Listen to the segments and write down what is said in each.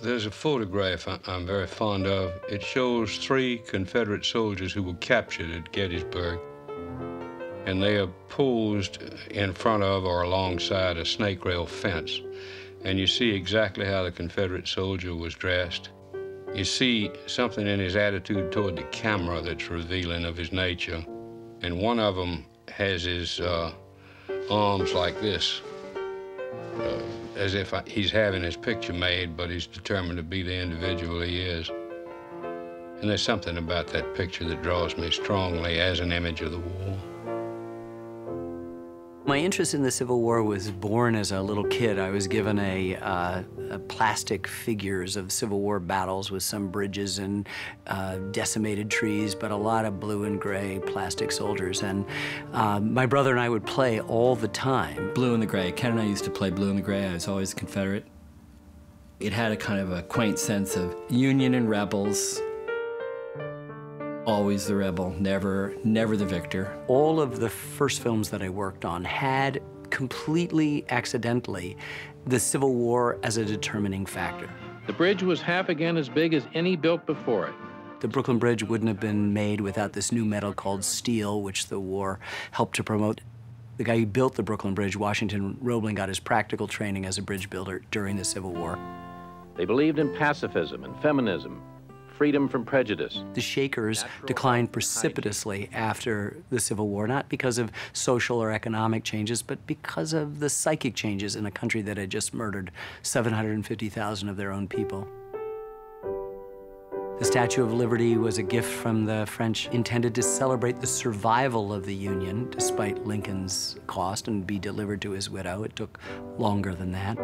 There's a photograph I'm very fond of. It shows three Confederate soldiers who were captured at Gettysburg. And they are posed in front of or alongside a snake rail fence. And you see exactly how the Confederate soldier was dressed. You see something in his attitude toward the camera that's revealing of his nature. And one of them has his uh, arms like this. Uh, as if he's having his picture made, but he's determined to be the individual he is. And there's something about that picture that draws me strongly as an image of the war. My interest in the Civil War was born as a little kid. I was given a, uh, a plastic figures of Civil War battles with some bridges and uh, decimated trees, but a lot of blue and gray plastic soldiers. And uh, my brother and I would play all the time. Blue and the gray. Ken and I used to play blue and the gray. I was always Confederate. It had a kind of a quaint sense of Union and rebels, always the rebel, never, never the victor. All of the first films that I worked on had completely accidentally the Civil War as a determining factor. The bridge was half again as big as any built before it. The Brooklyn Bridge wouldn't have been made without this new metal called steel, which the war helped to promote. The guy who built the Brooklyn Bridge, Washington Roebling, got his practical training as a bridge builder during the Civil War. They believed in pacifism and feminism, freedom from prejudice. The Shakers declined precipitously after the Civil War, not because of social or economic changes, but because of the psychic changes in a country that had just murdered 750,000 of their own people. The Statue of Liberty was a gift from the French intended to celebrate the survival of the Union, despite Lincoln's cost, and be delivered to his widow. It took longer than that.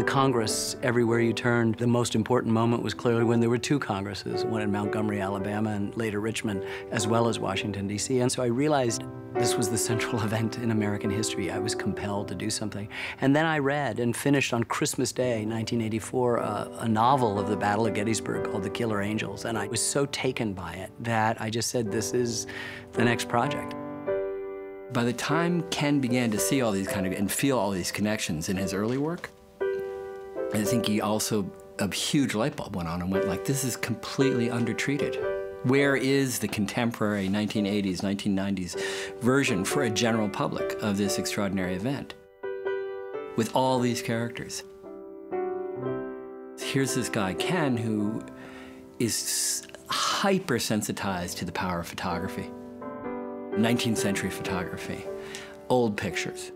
The Congress, everywhere you turned, the most important moment was clearly when there were two Congresses, one in Montgomery, Alabama, and later Richmond, as well as Washington, D.C. And so I realized this was the central event in American history. I was compelled to do something. And then I read and finished on Christmas Day, 1984, uh, a novel of the Battle of Gettysburg called The Killer Angels. And I was so taken by it that I just said, this is the next project. By the time Ken began to see all these kind of, and feel all these connections in his early work, I think he also, a huge light bulb went on and went like, this is completely undertreated. Where is the contemporary 1980s, 1990s version for a general public of this extraordinary event? With all these characters. Here's this guy, Ken, who is hypersensitized to the power of photography. 19th century photography, old pictures,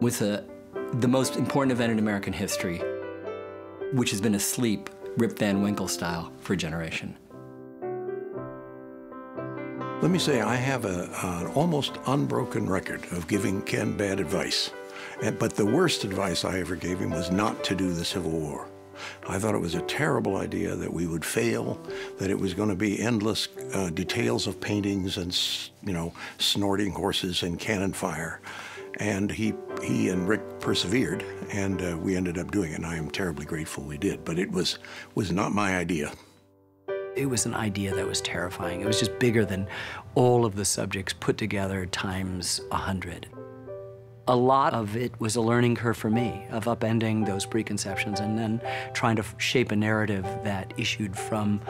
with a, the most important event in American history which has been asleep Rip Van Winkle style for a generation. Let me say, I have a, an almost unbroken record of giving Ken bad advice. And, but the worst advice I ever gave him was not to do the Civil War. I thought it was a terrible idea that we would fail, that it was going to be endless uh, details of paintings and, you know, snorting horses and cannon fire. And he, he and Rick persevered, and uh, we ended up doing it, and I am terribly grateful we did. But it was, was not my idea. It was an idea that was terrifying. It was just bigger than all of the subjects put together times a hundred. A lot of it was a learning curve for me of upending those preconceptions and then trying to shape a narrative that issued from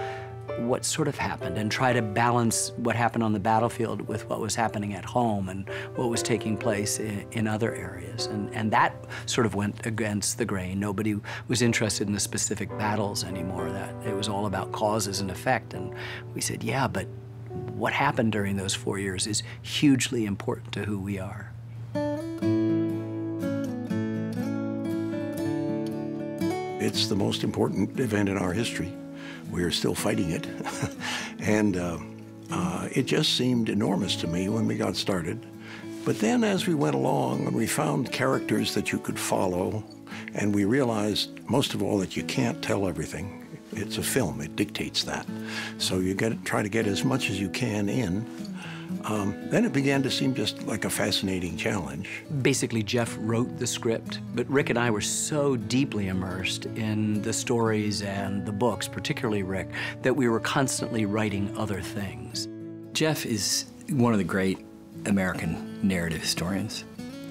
what sort of happened and try to balance what happened on the battlefield with what was happening at home and what was taking place in, in, other areas. And, and that sort of went against the grain. Nobody was interested in the specific battles anymore, that it was all about causes and effect. And we said, yeah, but what happened during those four years is hugely important to who we are. It's the most important event in our history we are still fighting it. and uh, uh, it just seemed enormous to me when we got started. But then as we went along and we found characters that you could follow, and we realized, most of all, that you can't tell everything. It's a film, it dictates that. So you get, try to get as much as you can in, um, then it began to seem just like a fascinating challenge. Basically, Jeff wrote the script, but Rick and I were so deeply immersed in the stories and the books, particularly Rick, that we were constantly writing other things. Jeff is one of the great American narrative historians.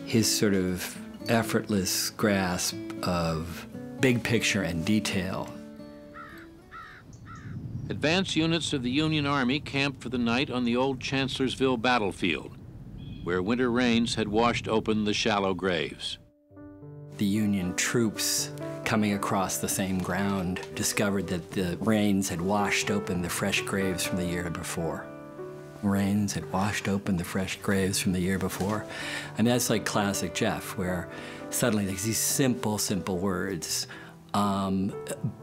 His sort of effortless grasp of big picture and detail Advance units of the Union Army camped for the night on the old Chancellorsville battlefield, where winter rains had washed open the shallow graves. The Union troops coming across the same ground discovered that the rains had washed open the fresh graves from the year before. Rains had washed open the fresh graves from the year before. Mean, that's like classic Jeff, where suddenly these simple, simple words um,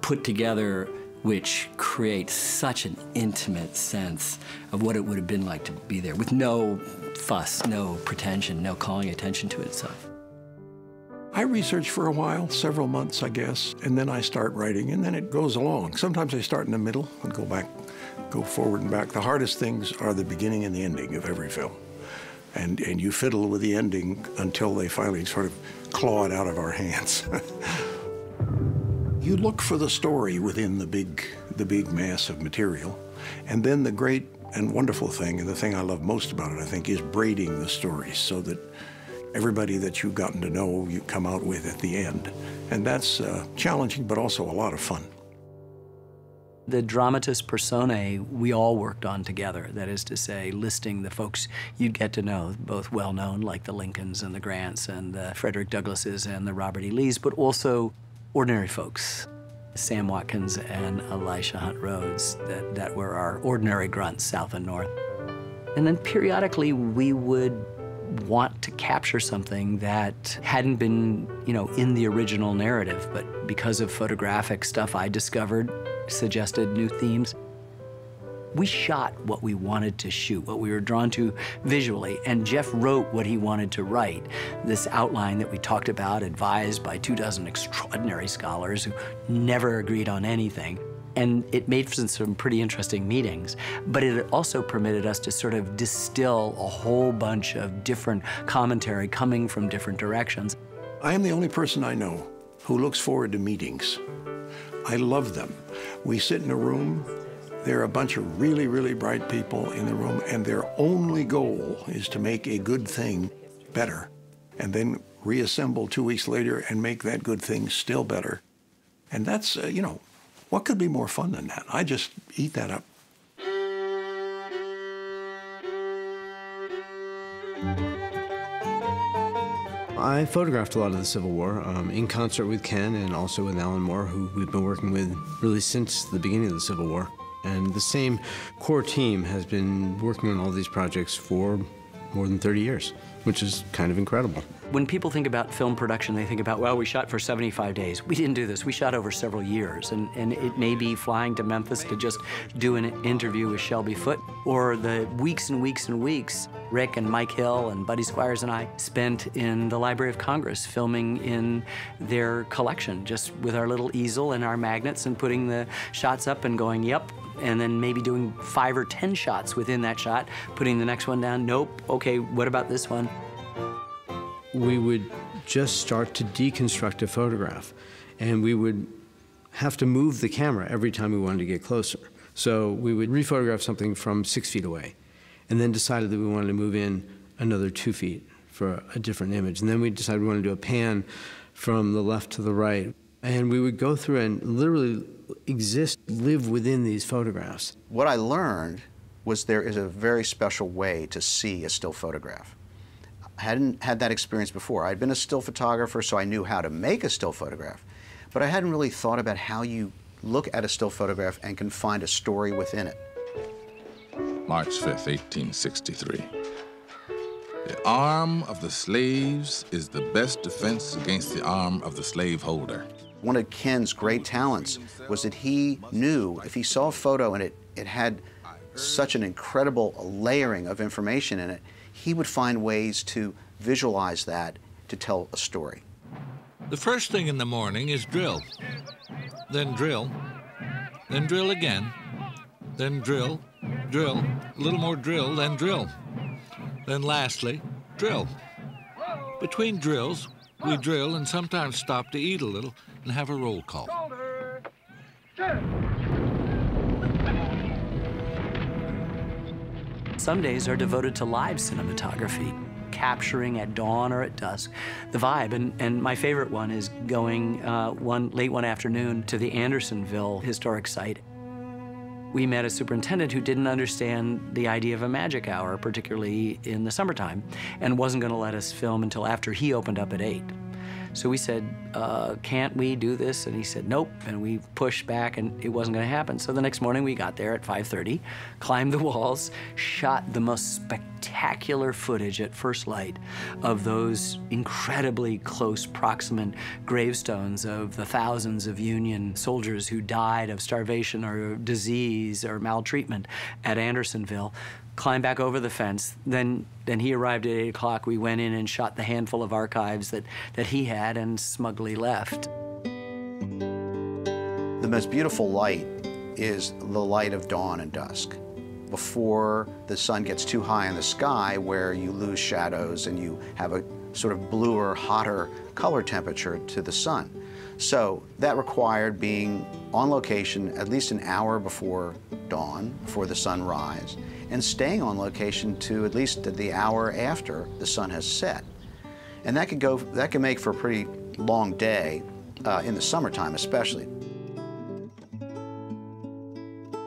put together which creates such an intimate sense of what it would have been like to be there with no fuss, no pretension, no calling attention to itself. I research for a while, several months, I guess, and then I start writing, and then it goes along. Sometimes I start in the middle and go back, go forward and back. The hardest things are the beginning and the ending of every film. And, and you fiddle with the ending until they finally sort of claw it out of our hands. You look for the story within the big, the big mass of material. And then the great and wonderful thing, and the thing I love most about it, I think, is braiding the stories so that everybody that you've gotten to know, you come out with at the end. And that's uh, challenging, but also a lot of fun. The dramatis personae we all worked on together, that is to say, listing the folks you'd get to know, both well known, like the Lincolns and the Grants and the Frederick Douglasses and the Robert E. Lees, but also ordinary folks. Sam Watkins and Elisha Hunt Rhodes, that, that were our ordinary grunts, south and north. And then periodically we would want to capture something that hadn't been, you know, in the original narrative, but because of photographic stuff I discovered, suggested new themes we shot what we wanted to shoot, what we were drawn to visually, and Jeff wrote what he wanted to write. This outline that we talked about, advised by two dozen extraordinary scholars who never agreed on anything. And it made for some pretty interesting meetings, but it also permitted us to sort of distill a whole bunch of different commentary coming from different directions. I am the only person I know who looks forward to meetings. I love them. We sit in a room, there are a bunch of really, really bright people in the room, and their only goal is to make a good thing better, and then reassemble two weeks later and make that good thing still better. And that's, uh, you know, what could be more fun than that? I just eat that up. I photographed a lot of the Civil War um, in concert with Ken and also with Alan Moore, who we've been working with really since the beginning of the Civil War. And the same core team has been working on all these projects for more than 30 years, which is kind of incredible. When people think about film production, they think about, well, we shot for 75 days. We didn't do this. We shot over several years. And, and it may be flying to Memphis to just do an interview with Shelby Foote, or the weeks and weeks and weeks Rick and Mike Hill and Buddy Squires and I spent in the Library of Congress filming in their collection, just with our little easel and our magnets and putting the shots up and going, yep, and then maybe doing five or 10 shots within that shot, putting the next one down. Nope, okay, what about this one? We would just start to deconstruct a photograph, and we would have to move the camera every time we wanted to get closer. So we would rephotograph something from six feet away, and then decided that we wanted to move in another two feet for a different image. And then we decided we wanted to do a pan from the left to the right. And we would go through and literally exist, live within these photographs. What I learned was there is a very special way to see a still photograph. I hadn't had that experience before. I'd been a still photographer, so I knew how to make a still photograph, but I hadn't really thought about how you look at a still photograph and can find a story within it. March 5th, 1863. The arm of the slaves is the best defense against the arm of the slaveholder. One of Ken's great talents was that he knew if he saw a photo and it, it had such an incredible layering of information in it, he would find ways to visualize that to tell a story. The first thing in the morning is drill, then drill, then drill again, then drill, drill, a little more drill, then drill. Then lastly, drill. Between drills, we drill and sometimes stop to eat a little and have a roll call. Some days are devoted to live cinematography, capturing at dawn or at dusk the vibe. And, and my favorite one is going uh, one late one afternoon to the Andersonville historic site. We met a superintendent who didn't understand the idea of a magic hour, particularly in the summertime, and wasn't going to let us film until after he opened up at 8. So we said, uh, can't we do this? And he said, nope. And we pushed back and it wasn't gonna happen. So the next morning we got there at 5.30, climbed the walls, shot the most spectacular footage at first light of those incredibly close proximate gravestones of the thousands of Union soldiers who died of starvation or disease or maltreatment at Andersonville climbed back over the fence. Then, then he arrived at 8 o'clock. We went in and shot the handful of archives that, that he had and smugly left. The most beautiful light is the light of dawn and dusk. Before the sun gets too high in the sky where you lose shadows and you have a sort of bluer, hotter color temperature to the sun. So that required being on location at least an hour before dawn, before the sunrise, and staying on location to at least the hour after the sun has set. And that could go, that can make for a pretty long day uh, in the summertime especially.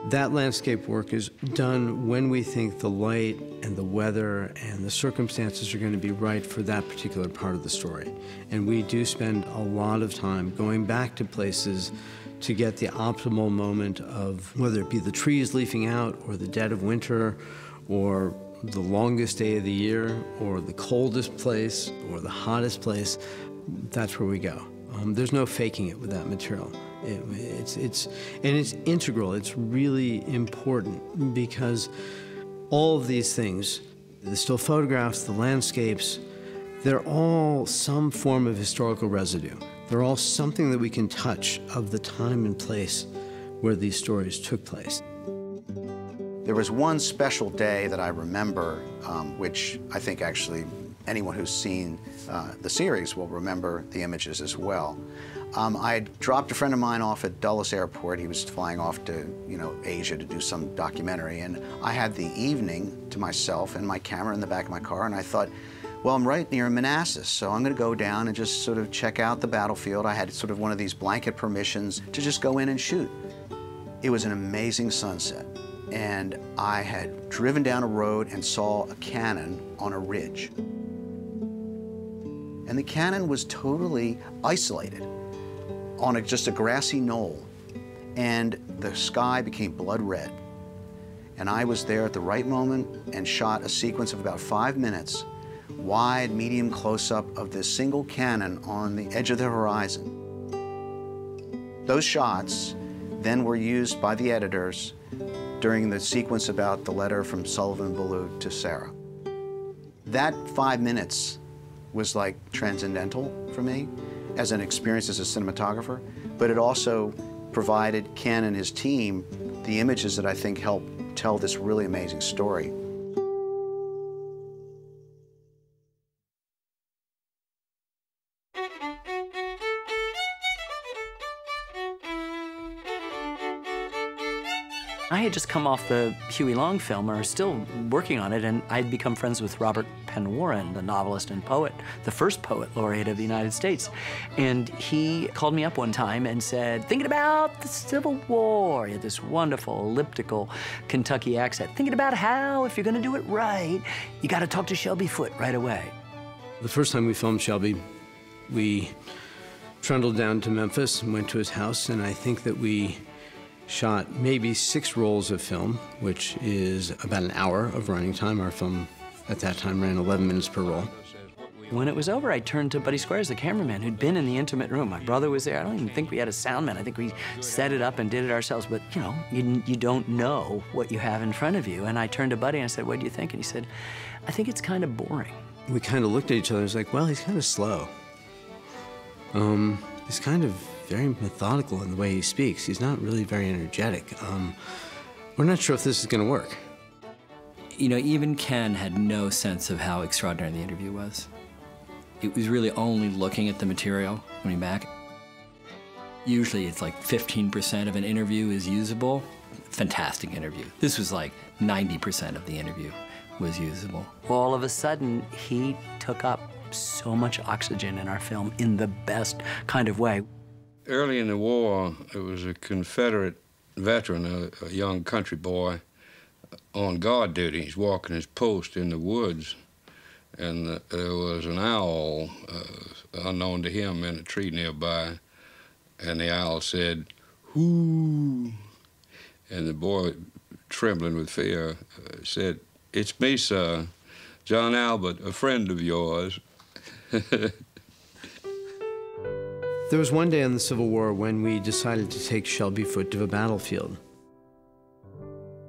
That landscape work is done when we think the light and the weather and the circumstances are going to be right for that particular part of the story. And we do spend a lot of time going back to places to get the optimal moment of whether it be the trees leafing out or the dead of winter or the longest day of the year or the coldest place or the hottest place, that's where we go. Um, there's no faking it with that material. It, it's, it's, and it's integral. It's really important because all of these things, the still photographs, the landscapes, they're all some form of historical residue. They're all something that we can touch of the time and place where these stories took place. There was one special day that I remember, um, which I think actually anyone who's seen uh, the series will remember the images as well. Um, I had dropped a friend of mine off at Dulles Airport. He was flying off to, you know, Asia to do some documentary, and I had the evening to myself and my camera in the back of my car, and I thought, well, I'm right near Manassas, so I'm going to go down and just sort of check out the battlefield. I had sort of one of these blanket permissions to just go in and shoot. It was an amazing sunset, and I had driven down a road and saw a cannon on a ridge. And the cannon was totally isolated on a, just a grassy knoll, and the sky became blood red. And I was there at the right moment and shot a sequence of about five minutes wide, medium close-up of this single cannon on the edge of the horizon. Those shots then were used by the editors during the sequence about the letter from Sullivan Ballou to Sarah. That five minutes was like transcendental for me as an experience as a cinematographer, but it also provided Ken and his team the images that I think help tell this really amazing story. Had just come off the Huey Long film, or still working on it, and I'd become friends with Robert Penn Warren, the novelist and poet, the first poet laureate of the United States. And he called me up one time and said, thinking about the Civil War. He had this wonderful elliptical Kentucky accent. Thinking about how, if you're gonna do it right, you gotta talk to Shelby Foote right away. The first time we filmed Shelby, we trundled down to Memphis and went to his house, and I think that we shot maybe six rolls of film, which is about an hour of running time. Our film at that time ran 11 minutes per roll. When it was over, I turned to Buddy Squires, the cameraman, who'd been in the intimate room. My brother was there. I don't even think we had a sound man. I think we set it up and did it ourselves. But, you know, you, you don't know what you have in front of you. And I turned to Buddy and I said, what do you think? And he said, I think it's kind of boring. We kind of looked at each other and was like, well, he's kind of slow. Um, he's kind of very methodical in the way he speaks. He's not really very energetic. Um, we're not sure if this is going to work. You know, even Ken had no sense of how extraordinary the interview was. It was really only looking at the material coming back. Usually it's like 15% of an interview is usable. Fantastic interview. This was like 90% of the interview was usable. Well, all of a sudden, he took up so much oxygen in our film in the best kind of way. Early in the war, it was a Confederate veteran, a, a young country boy, on guard duty. He's walking his post in the woods, and uh, there was an owl, uh, unknown to him, in a tree nearby, and the owl said, "Whoo!" And the boy, trembling with fear, uh, said, "It's me, sir, John Albert, a friend of yours." There was one day in the Civil War when we decided to take Shelby Foote to the battlefield.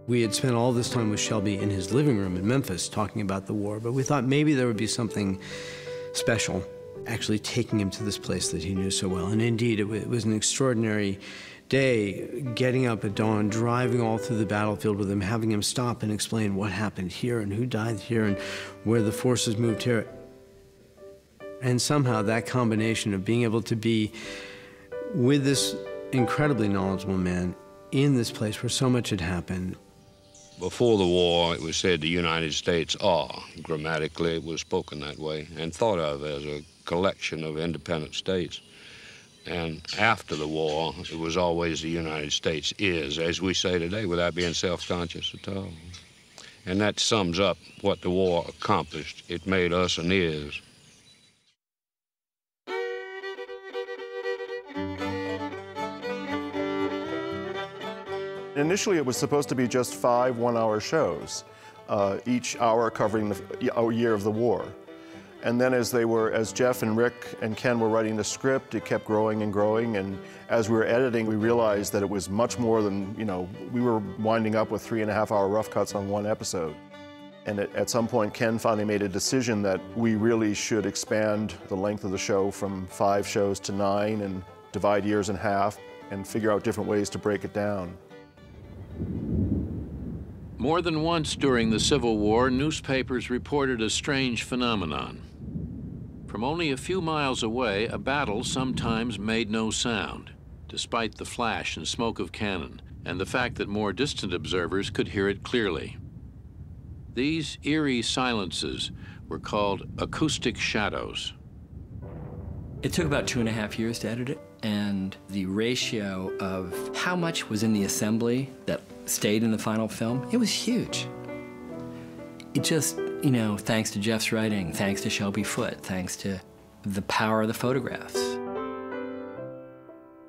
We had spent all this time with Shelby in his living room in Memphis talking about the war, but we thought maybe there would be something special actually taking him to this place that he knew so well. And indeed, it, it was an extraordinary day getting up at dawn, driving all through the battlefield with him, having him stop and explain what happened here and who died here and where the forces moved here. And somehow that combination of being able to be with this incredibly knowledgeable man in this place where so much had happened. Before the war, it was said the United States are. Grammatically, it was spoken that way and thought of as a collection of independent states. And after the war, it was always the United States is, as we say today, without being self-conscious at all. And that sums up what the war accomplished. It made us an is. Initially, it was supposed to be just five one-hour shows, uh, each hour covering the year of the war. And then as they were, as Jeff and Rick and Ken were writing the script, it kept growing and growing. And as we were editing, we realized that it was much more than, you know, we were winding up with three and a half hour rough cuts on one episode. And at, at some point, Ken finally made a decision that we really should expand the length of the show from five shows to nine and divide years in half and figure out different ways to break it down. More than once during the Civil War, newspapers reported a strange phenomenon. From only a few miles away, a battle sometimes made no sound, despite the flash and smoke of cannon and the fact that more distant observers could hear it clearly. These eerie silences were called acoustic shadows. It took about two and a half years to edit it, and the ratio of how much was in the assembly that stayed in the final film, it was huge. It just, you know, thanks to Jeff's writing, thanks to Shelby Foote, thanks to the power of the photographs,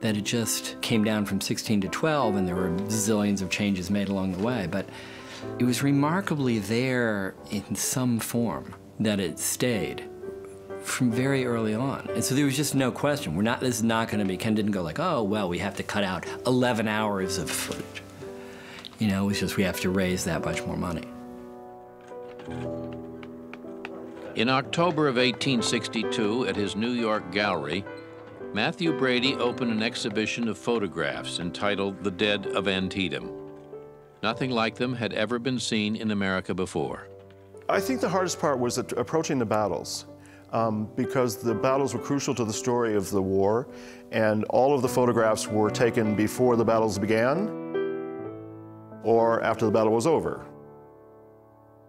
that it just came down from 16 to 12 and there were zillions of changes made along the way. But it was remarkably there in some form that it stayed from very early on. And so there was just no question. We're not, this is not going to be, Ken didn't go like, oh, well, we have to cut out 11 hours of footage. You know, it was just we have to raise that much more money. In October of 1862, at his New York gallery, Mathew Brady opened an exhibition of photographs entitled The Dead of Antietam. Nothing like them had ever been seen in America before. I think the hardest part was approaching the battles. Um, because the battles were crucial to the story of the war, and all of the photographs were taken before the battles began or after the battle was over.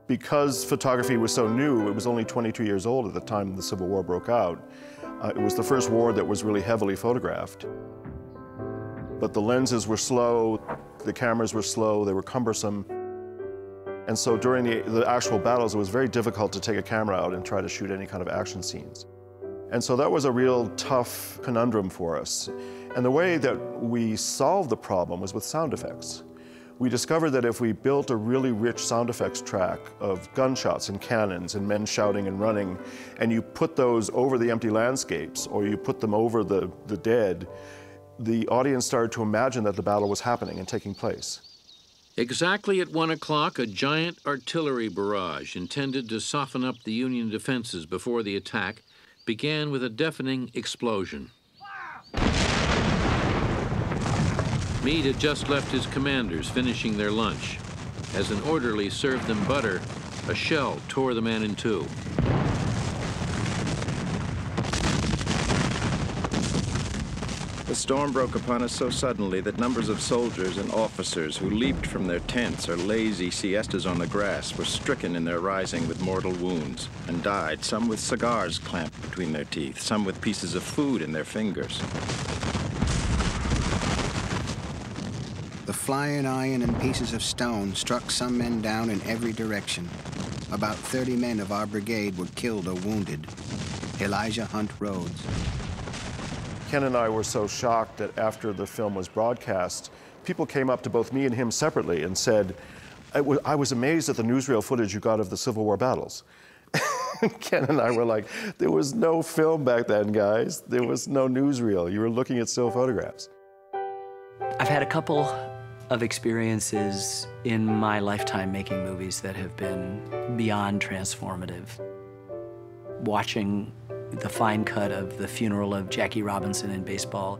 Because photography was so new, it was only 22 years old at the time the Civil War broke out, uh, it was the first war that was really heavily photographed. But the lenses were slow, the cameras were slow, they were cumbersome. And so during the, the actual battles, it was very difficult to take a camera out and try to shoot any kind of action scenes. And so that was a real tough conundrum for us. And the way that we solved the problem was with sound effects we discovered that if we built a really rich sound effects track of gunshots and cannons and men shouting and running, and you put those over the empty landscapes or you put them over the, the dead, the audience started to imagine that the battle was happening and taking place. Exactly at one o'clock, a giant artillery barrage intended to soften up the Union defenses before the attack began with a deafening explosion. Meade had just left his commanders finishing their lunch. As an orderly served them butter, a shell tore the man in two. Storm broke upon us so suddenly that numbers of soldiers and officers who leaped from their tents or lazy siestas on the grass were stricken in their rising with mortal wounds and died, some with cigars clamped between their teeth, some with pieces of food in their fingers. The flying iron and pieces of stone struck some men down in every direction. About 30 men of our brigade were killed or wounded. Elisha Hunt Rhodes. Ken and I were so shocked that after the film was broadcast, people came up to both me and him separately and said, I, was amazed at the newsreel footage you got of the Civil War battles. Ken and I were like, there was no film back then, guys. There was no newsreel. You were looking at still photographs. I've had a couple of experiences in my lifetime making movies that have been beyond transformative. Watching the fine cut of the funeral of Jackie Robinson in baseball.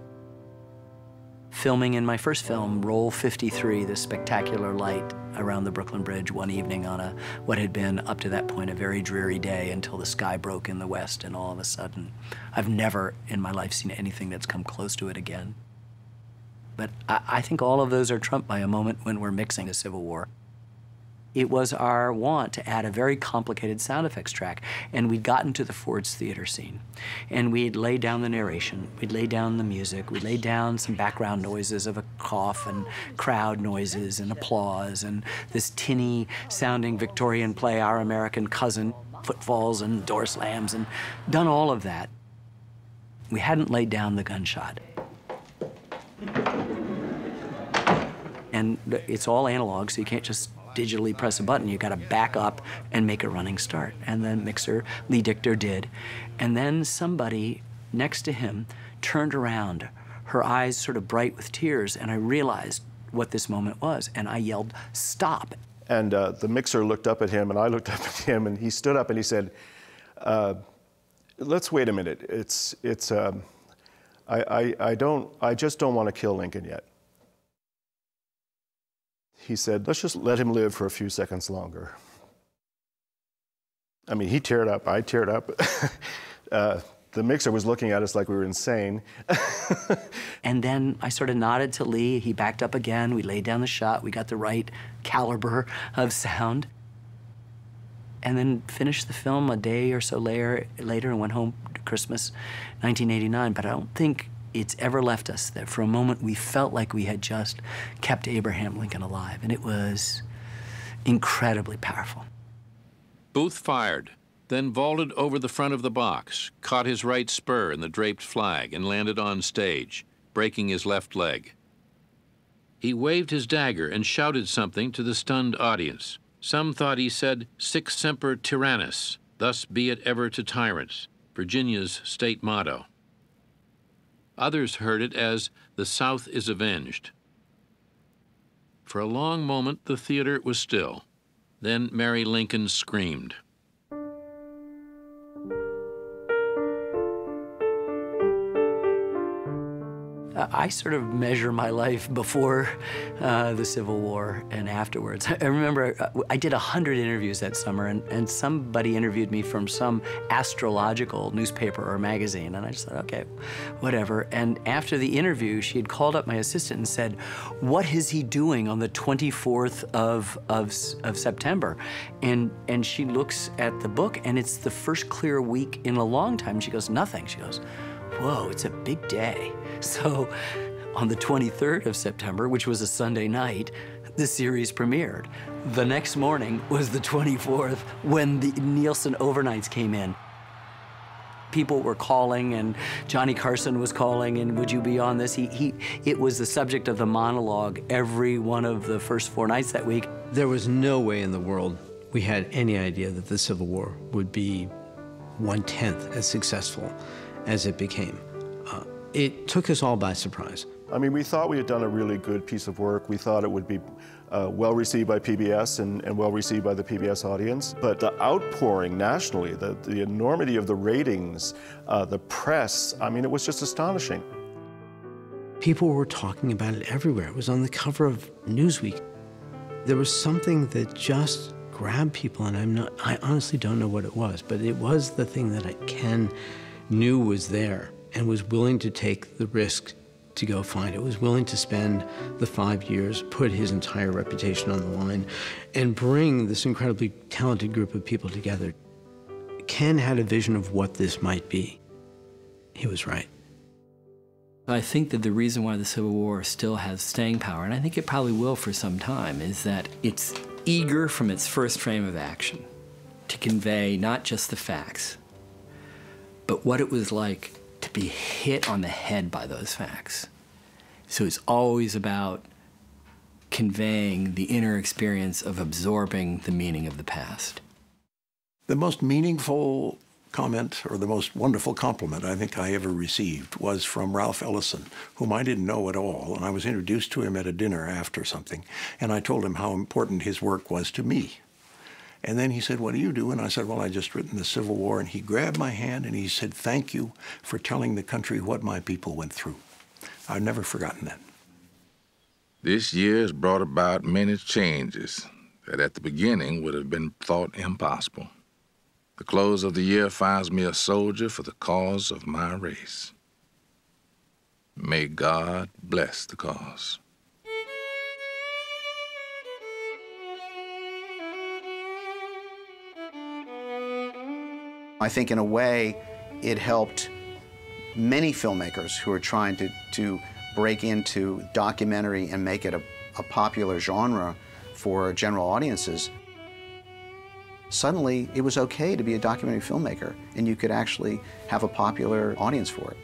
Filming in my first film, Roll 53, the spectacular light around the Brooklyn Bridge one evening on a what had been up to that point a very dreary day until the sky broke in the west and all of a sudden I've never in my life seen anything that's come close to it again. But I, I think all of those are trumped by a moment when we're mixing a Civil War it was our want to add a very complicated sound effects track. And we'd gotten to the Ford's Theater scene. And we'd laid down the narration, we'd lay down the music, we'd lay down some background noises of a cough and crowd noises and applause and this tinny sounding Victorian play, Our American Cousin, footfalls and door slams, and done all of that. We hadn't laid down the gunshot. And it's all analog, so you can't just digitally press a button. You got to back up and make a running start. And then mixer Lee Dichter did. And then somebody next to him turned around, her eyes sort of bright with tears, and I realized what this moment was. And I yelled, Stop. And uh, the mixer looked up at him, and I looked up at him, and he stood up and he said, uh, Let's wait a minute. It's, it's, um, I, I, I, don't, I just don't want to kill Lincoln yet he said, let's just let him live for a few seconds longer. I mean, he teared up, I teared up. uh, the mixer was looking at us like we were insane. and then I sort of nodded to Lee. He backed up again. We laid down the shot. We got the right caliber of sound. And then finished the film a day or so later, later and went home to Christmas 1989. But I don't think it's ever left us that for a moment we felt like we had just kept Abraham Lincoln alive, and it was incredibly powerful. Booth fired, then vaulted over the front of the box, caught his right spur in the draped flag, and landed on stage, breaking his left leg. He waved his dagger and shouted something to the stunned audience. Some thought he said, Sic semper tyrannis, thus be it ever to tyrants, Virginia's state motto. Others heard it as The South is Avenged. For a long moment, the theater was still. Then Mary Lincoln screamed. I sort of measure my life before uh, the Civil War and afterwards. I remember uh, I did 100 interviews that summer, and, and somebody interviewed me from some astrological newspaper or magazine, and I just thought, okay, whatever. And after the interview, she had called up my assistant and said, what is he doing on the 24th of, of, of September? And, and she looks at the book, and it's the first clear week in a long time. She goes, nothing. She goes, whoa, it's a big day. So on the 23rd of September, which was a Sunday night, the series premiered. The next morning was the 24th when the Nielsen overnights came in. People were calling, and Johnny Carson was calling, and would you be on this? He, he, it was the subject of the monologue every one of the first four nights that week. There was no way in the world we had any idea that the Civil War would be one-tenth as successful as it became. Uh, it took us all by surprise. I mean, we thought we had done a really good piece of work. We thought it would be uh, well received by PBS and, and, well received by the PBS audience. But the outpouring nationally, the, the enormity of the ratings, uh, the press, I mean, it was just astonishing. People were talking about it everywhere. It was on the cover of Newsweek. There was something that just grabbed people, and I'm not, I honestly don't know what it was, but it was the thing that I, Ken knew was there and was willing to take the risk to go find it, was willing to spend the five years, put his entire reputation on the line, and bring this incredibly talented group of people together. Ken had a vision of what this might be. He was right. I think that the reason why the Civil War still has staying power, and I think it probably will for some time, is that it's eager from its first frame of action to convey not just the facts, but what it was like to be hit on the head by those facts. So it's always about conveying the inner experience of absorbing the meaning of the past. The most meaningful comment or the most wonderful compliment I think I ever received was from Ralph Ellison, whom I didn't know at all. And I was introduced to him at a dinner after something. And I told him how important his work was to me. And then he said, What do you do? And I said, Well, I just written the Civil War. And he grabbed my hand and he said, Thank you for telling the country what my people went through. I've never forgotten that. This year has brought about many changes that at the beginning would have been thought impossible. The close of the year finds me a soldier for the cause of my race. May God bless the cause. I think in a way it helped many filmmakers who are trying to, to break into documentary and make it a, a popular genre for general audiences suddenly it was okay to be a documentary filmmaker and you could actually have a popular audience for it.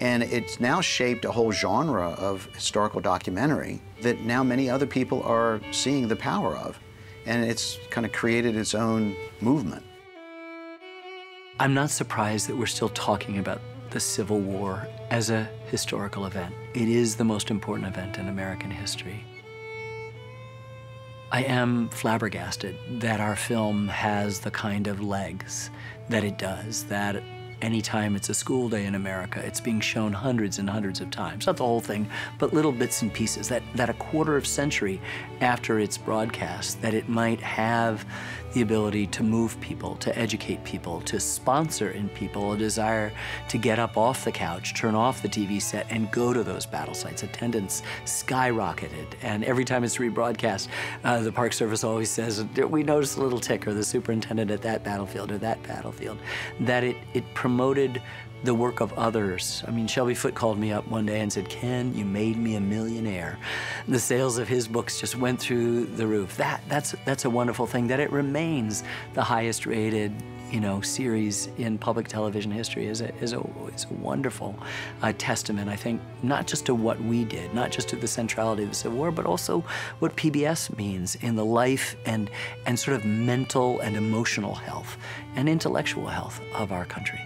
And it's now shaped a whole genre of historical documentary that now many other people are seeing the power of. And it's kind of created its own movement. I'm not surprised that we're still talking about the Civil War as a historical event. It is the most important event in American history. I am flabbergasted that our film has the kind of legs that it does, that anytime it's a school day in America, it's being shown hundreds and hundreds of times. Not the whole thing, but little bits and pieces. That, that a quarter of century after its broadcast, that it might have the ability to move people, to educate people, to sponsor in people a desire to get up off the couch, turn off the TV set, and go to those battle sites. Attendance skyrocketed. And every time it's rebroadcast, uh, the Park Service always says, we noticed a little tick, or the superintendent at that battlefield or that battlefield, that it, it promoted the work of others. I mean, Shelby Foote called me up one day and said, Ken, you made me a millionaire. The sales of his books just went through the roof. That, that's, that's a wonderful thing, that it remains the highest rated you know, series in public television history is a, is a, is a wonderful uh, testament, I think, not just to what we did, not just to the centrality of the Civil War, but also what PBS means in the life and, and sort of mental and emotional health and intellectual health of our country.